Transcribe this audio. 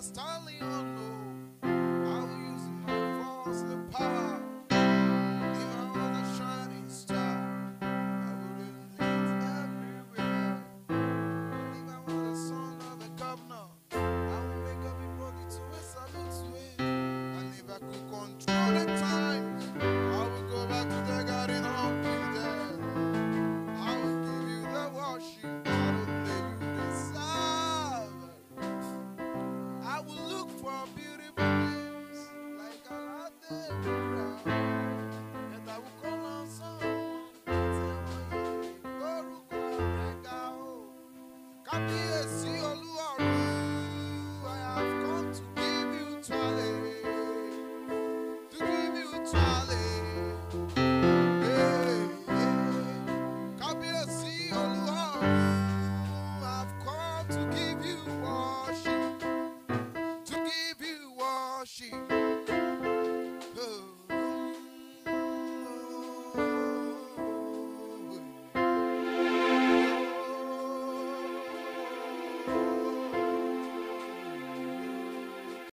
Stanley Ono. She.